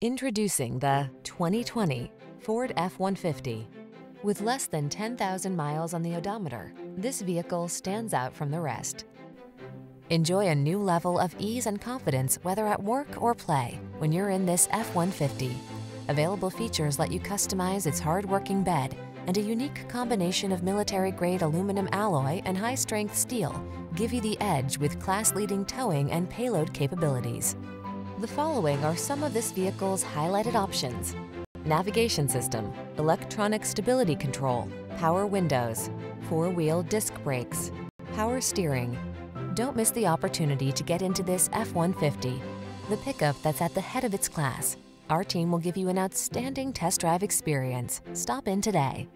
Introducing the 2020 Ford F-150. With less than 10,000 miles on the odometer, this vehicle stands out from the rest. Enjoy a new level of ease and confidence whether at work or play when you're in this F-150. Available features let you customize its hard-working bed and a unique combination of military-grade aluminum alloy and high-strength steel give you the edge with class-leading towing and payload capabilities. The following are some of this vehicle's highlighted options. Navigation system, electronic stability control, power windows, four-wheel disc brakes, power steering. Don't miss the opportunity to get into this F-150, the pickup that's at the head of its class. Our team will give you an outstanding test drive experience. Stop in today.